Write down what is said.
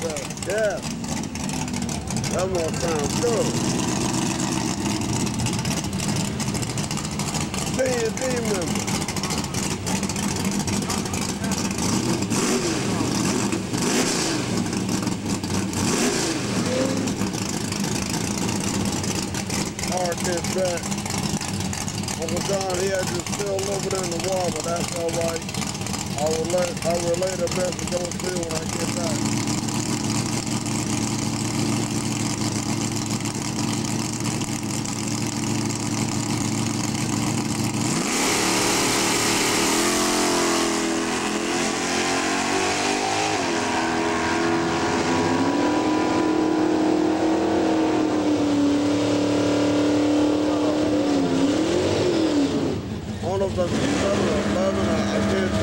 Yeah. That one sounds good. P&D member. Hard back. Uncle John, he had to spill a little bit in the water, but that's all right. I will let I will relay the message on you when I get back. تصوير والله ما عديت